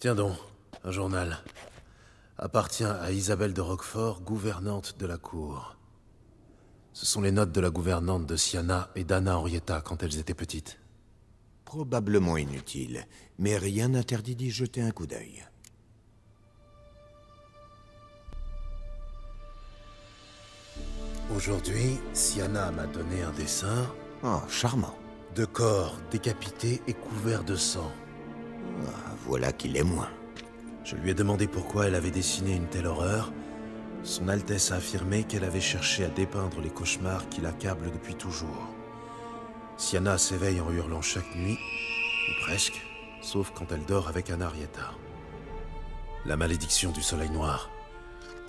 Tiens donc, un journal. Appartient à Isabelle de Roquefort, gouvernante de la cour. Ce sont les notes de la gouvernante de Siana et d'Anna Henrietta quand elles étaient petites. Probablement inutile, mais rien n'interdit d'y jeter un coup d'œil. Aujourd'hui, Siana m'a donné un dessin Oh, charmant. de corps décapité et couvert de sang. Ah, voilà qu'il est moins. Je lui ai demandé pourquoi elle avait dessiné une telle horreur. Son Altesse a affirmé qu'elle avait cherché à dépeindre les cauchemars qui l'accablent depuis toujours. Siana s'éveille en hurlant chaque nuit, ou presque, sauf quand elle dort avec un Arietta. La malédiction du soleil noir.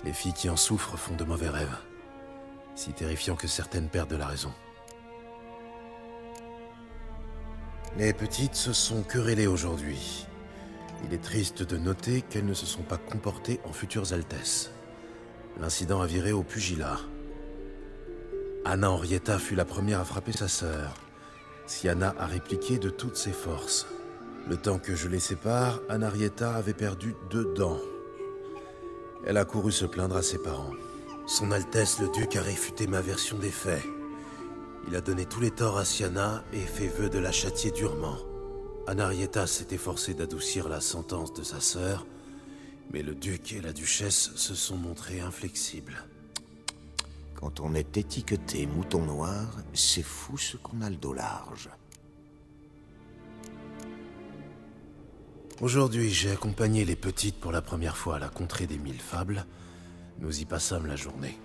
Les filles qui en souffrent font de mauvais rêves. Si terrifiants que certaines perdent la raison. Les petites se sont querellées aujourd'hui. Il est triste de noter qu'elles ne se sont pas comportées en futures altesses. L'incident a viré au pugilat. Anna Henrietta fut la première à frapper sa sœur. Siana a répliqué de toutes ses forces. Le temps que je les sépare, Anna Henrietta avait perdu deux dents. Elle a couru se plaindre à ses parents. Son Altesse le Duc a réfuté ma version des faits. Il a donné tous les torts à Siana et fait vœu de la châtier durement. Anarietta s'est efforcée d'adoucir la sentence de sa sœur, mais le duc et la duchesse se sont montrés inflexibles. Quand on est étiqueté mouton noir, c'est fou ce qu'on a le dos large. Aujourd'hui, j'ai accompagné les petites pour la première fois à la contrée des mille fables. Nous y passâmes la journée.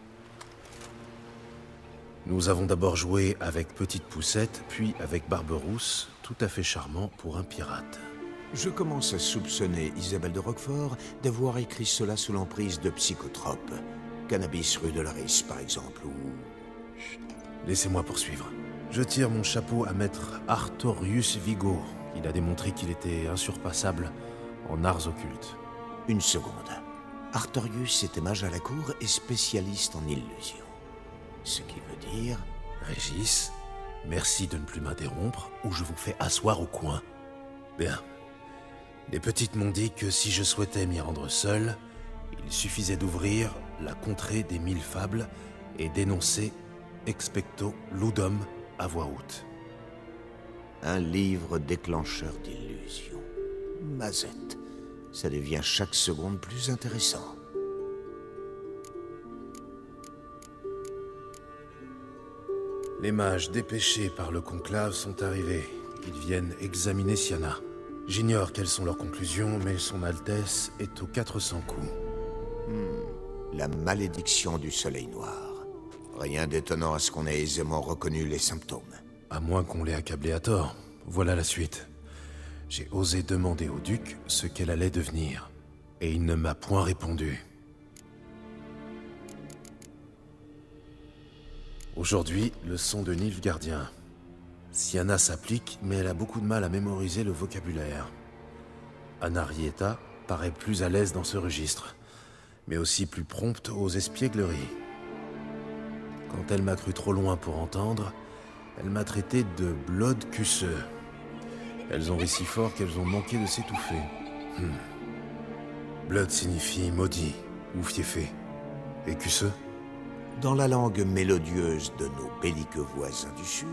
Nous avons d'abord joué avec Petite Poussette, puis avec Barberousse, tout à fait charmant pour un pirate. Je commence à soupçonner Isabelle de Roquefort d'avoir écrit cela sous l'emprise de psychotropes. Cannabis rue de la Rice, par exemple, ou... Laissez-moi poursuivre. Je tire mon chapeau à maître Artorius Vigo. Il a démontré qu'il était insurpassable en arts occultes. Une seconde. Artorius était mage à la cour et spécialiste en illusions. Ce qui veut dire... Régis, merci de ne plus m'interrompre ou je vous fais asseoir au coin. Bien. Les petites m'ont dit que si je souhaitais m'y rendre seul, il suffisait d'ouvrir la contrée des mille fables et d'énoncer expecto ludum à voix haute. Un livre déclencheur d'illusions. Mazette. Ça devient chaque seconde plus intéressant. Les mages dépêchés par le conclave sont arrivés. Ils viennent examiner Siana. J'ignore quelles sont leurs conclusions, mais son Altesse est aux 400 coups. La malédiction du soleil noir. Rien d'étonnant à ce qu'on ait aisément reconnu les symptômes. À moins qu'on l'ait accablée à tort. Voilà la suite. J'ai osé demander au duc ce qu'elle allait devenir. Et il ne m'a point répondu. Aujourd'hui, leçon de Nilfgaardien. Siana s'applique, mais elle a beaucoup de mal à mémoriser le vocabulaire. Anarietta paraît plus à l'aise dans ce registre, mais aussi plus prompte aux espiègleries. Quand elle m'a cru trop loin pour entendre, elle m'a traité de blood cusseux. Elles ont ri si fort qu'elles ont manqué de s'étouffer. Hmm. Blood signifie maudit ou fiefé. Et cusseux? Dans la langue mélodieuse de nos belliqueux voisins du Sud,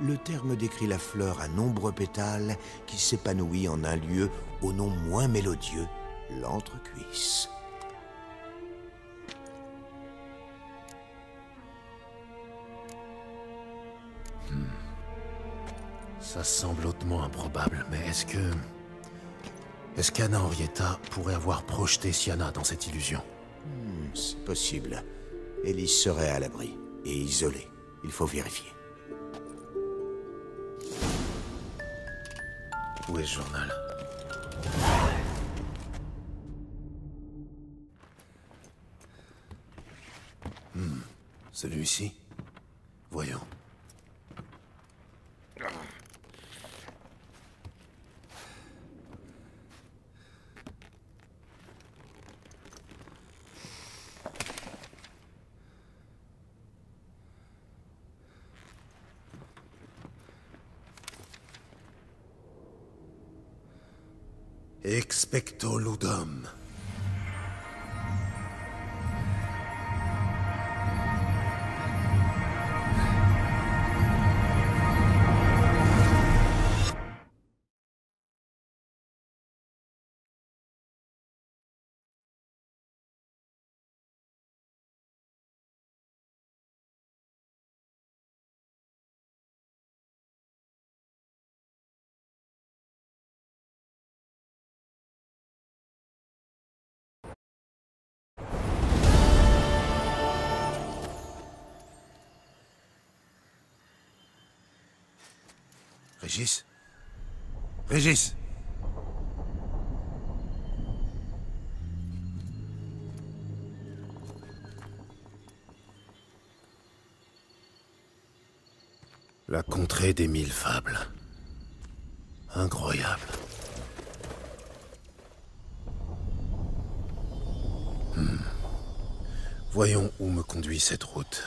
le terme décrit la fleur à nombreux pétales qui s'épanouit en un lieu au nom moins mélodieux, l'entrecuisse. Ça semble hautement improbable, mais est-ce que... Est-ce qu'Anna Henrietta pourrait avoir projeté Siana dans cette illusion? Hmm, C'est possible. Elise serait à l'abri et isolée. Il faut vérifier. Où est ce journal? Hmm, Celui-ci Voyons. Expecto ludum. Régis Régis La contrée des mille fables. Incroyable. Hmm. Voyons où me conduit cette route.